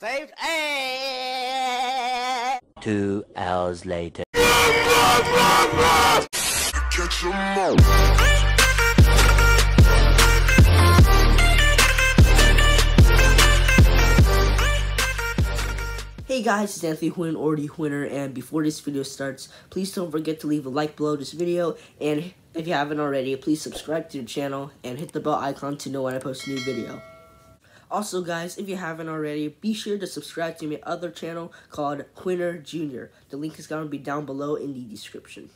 Saved. Two hours later. Catch 'em all. Hey guys, it's Anthony Huynh or the Huynher, and before this video starts, please don't forget to leave a like below this video, and if you haven't already, please subscribe to the channel and hit the bell icon to know when I post a new video. Also guys, if you haven't already, be sure to subscribe to my other channel called Huynher Jr. The link is going to be down below in the description.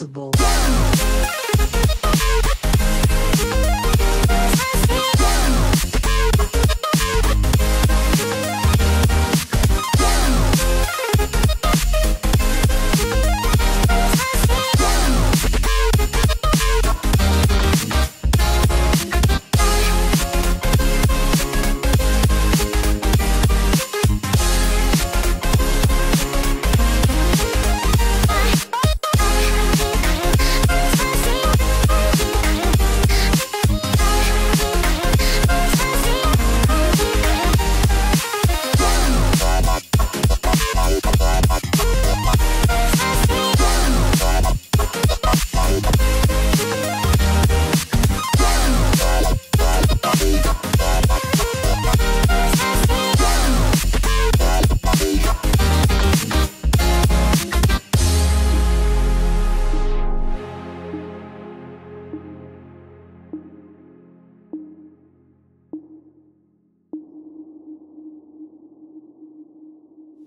Invincible.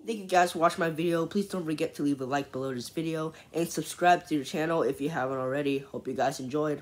Thank you guys for watching my video. Please don't forget to leave a like below this video and subscribe to the channel if you haven't already. Hope you guys enjoyed.